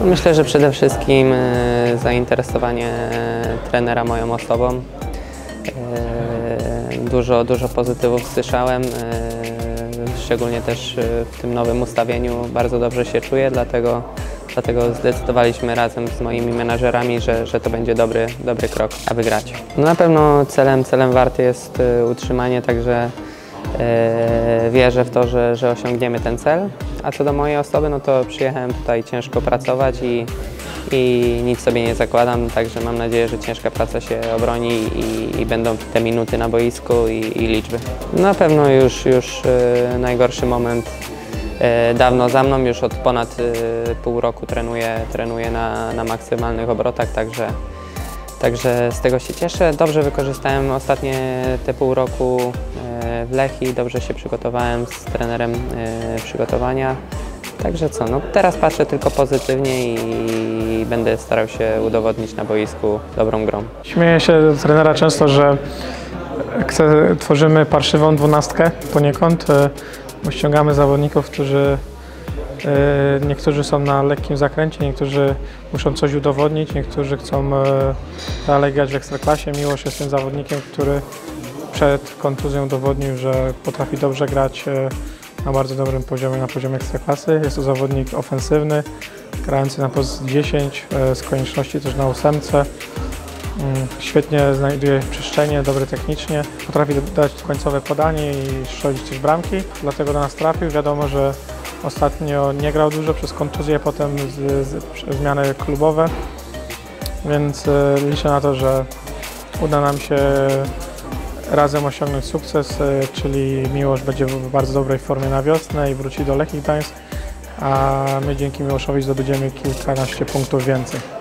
Myślę, że przede wszystkim e, zainteresowanie trenera moją osobą. E, Dużo, dużo pozytywów słyszałem, e, szczególnie też e, w tym nowym ustawieniu bardzo dobrze się czuję, dlatego, dlatego zdecydowaliśmy razem z moimi menażerami, że, że to będzie dobry, dobry krok, aby grać. No na pewno celem, celem Warty jest e, utrzymanie, także e, wierzę w to, że, że osiągniemy ten cel. A co do mojej osoby, no to przyjechałem tutaj ciężko pracować i, i nic sobie nie zakładam, także mam nadzieję, że ciężka praca się obroni i, i będą te minuty na boisku i, i liczby. Na pewno już, już e, najgorszy moment e, dawno za mną, już od ponad e, pół roku trenuję, trenuję na, na maksymalnych obrotach, także Także z tego się cieszę. Dobrze wykorzystałem ostatnie te pół roku e, w Lechii, dobrze się przygotowałem z trenerem e, przygotowania. Także co, no teraz patrzę tylko pozytywnie i będę starał się udowodnić na boisku dobrą grą. Śmieję się z trenera często, że tworzymy parszywą dwunastkę poniekąd, e, bo ściągamy zawodników, którzy e, niektórzy są na lekkim zakręcie, niektórzy muszą coś udowodnić, niektórzy chcą dalej grać w Ekstraklasie. Miłosz jest tym zawodnikiem, który przed kontuzją udowodnił, że potrafi dobrze grać e, na bardzo dobrym poziomie, na poziomie Ekstraklasy. Jest to zawodnik ofensywny, grający na pozycji 10, e, z konieczności też na ósemce. Mm, Świetnie znajduje przestrzenie, dobry technicznie, potrafi dać końcowe podanie i strzelić też bramki, dlatego do nas trafił. Wiadomo, że ostatnio nie grał dużo przez kontuzję, potem zmiany klubowe, więc e, liczę na to, że uda nam się razem osiągnąć sukces, e, czyli Miłosz będzie w bardzo dobrej formie na wiosnę i wróci do Lechii Gdańsk, a my dzięki Miłoszowi zdobędziemy kilkanaście punktów więcej.